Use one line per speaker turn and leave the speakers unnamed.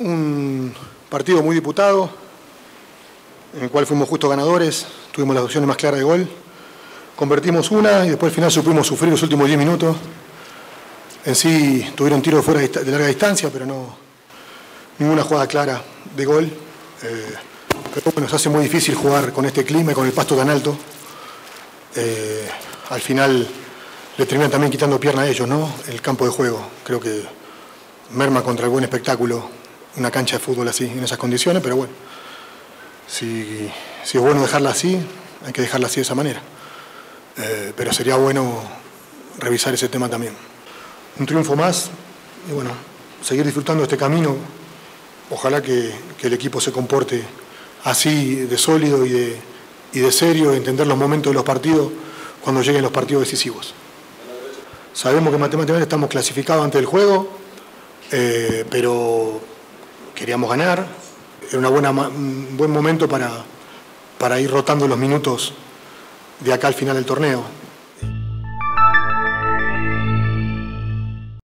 Un partido muy disputado, en el cual fuimos justos ganadores, tuvimos las opciones más claras de gol, convertimos una y después al final supimos sufrir los últimos 10 minutos. En sí tuvieron tiros fuera de larga distancia, pero no ninguna jugada clara de gol. Eh, pero nos hace muy difícil jugar con este clima y con el pasto tan alto. Eh, al final le terminan también quitando pierna a ellos, ¿no? El campo de juego. Creo que merma contra el buen espectáculo una cancha de fútbol así, en esas condiciones, pero bueno, si, es bueno dejarla así, hay que dejarla así de esa manera. Eh, pero sería bueno revisar ese tema también. Un triunfo más y bueno, seguir disfrutando este camino. Ojalá que, el equipo se comporte así de sólido y de, y de serio, entender los momentos de los partidos cuando lleguen los partidos decisivos. Sabemos que matemáticamente estamos clasificados ante el juego, eh, pero queríamos ganar. Era un buen momento para ir rotando los minutos de acá al final del torneo.